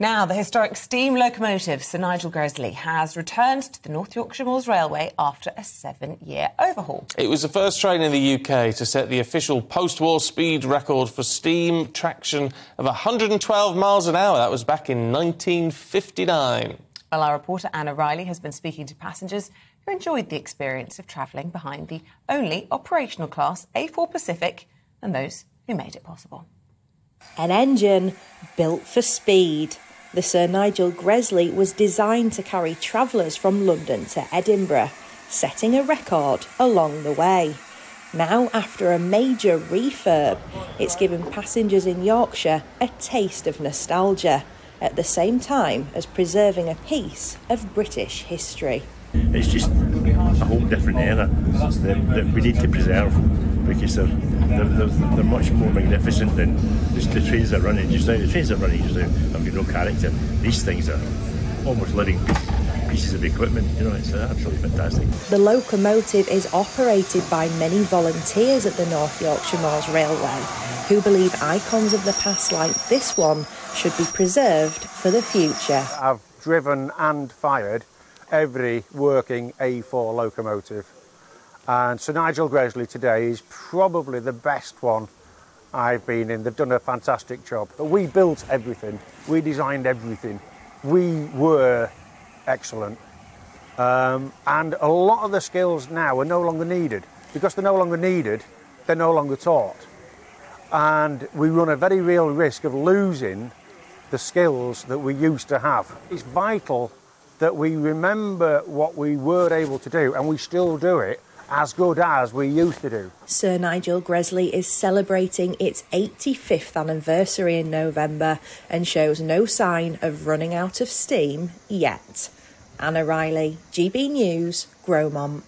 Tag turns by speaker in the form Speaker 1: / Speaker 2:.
Speaker 1: Now, the historic steam locomotive Sir Nigel Gresley has returned to the North Yorkshire Moors Railway after a seven year overhaul.
Speaker 2: It was the first train in the UK to set the official post war speed record for steam traction of 112 miles an hour. That was back in 1959.
Speaker 1: Well, our reporter Anna Riley has been speaking to passengers who enjoyed the experience of travelling behind the only operational class A4 Pacific and those who made it possible.
Speaker 3: An engine built for speed the Sir Nigel Gresley was designed to carry travellers from London to Edinburgh, setting a record along the way. Now, after a major refurb, it's given passengers in Yorkshire a taste of nostalgia, at the same time as preserving a piece of British history.
Speaker 4: It's just a whole different era that, that we need to preserve because they're, they're, they're, they're, much more magnificent than just the trains that are running just now. The trains that are running just now have got no character. These things are almost living pieces of equipment. You know, it's uh, absolutely fantastic.
Speaker 3: The locomotive is operated by many volunteers at the North Yorkshire Moors Railway who believe icons of the past like this one should be preserved for the future.
Speaker 5: I've driven and fired every working A4 locomotive and Sir Nigel Gresley today is probably the best one I've been in. They've done a fantastic job. But we built everything, we designed everything. We were excellent. Um, and a lot of the skills now are no longer needed. Because they're no longer needed, they're no longer taught. And we run a very real risk of losing the skills that we used to have. It's vital that we remember what we were able to do and we still do it as good as we used to do.
Speaker 3: Sir Nigel Gresley is celebrating its 85th anniversary in November and shows no sign of running out of steam yet. Anna Riley, GB News, Grosmont.